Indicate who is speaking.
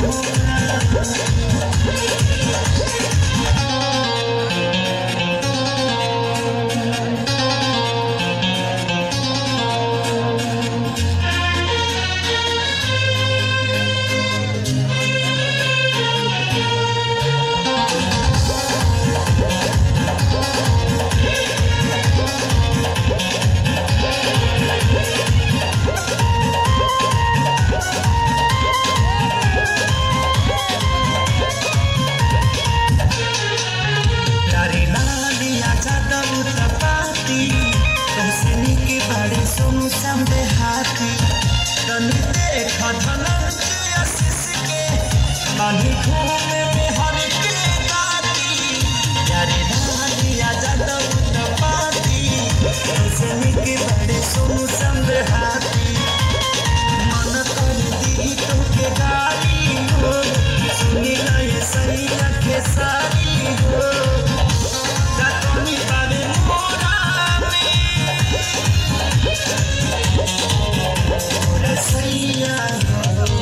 Speaker 1: Oh, धन देखा धनन के आशीष के मानी Yeah.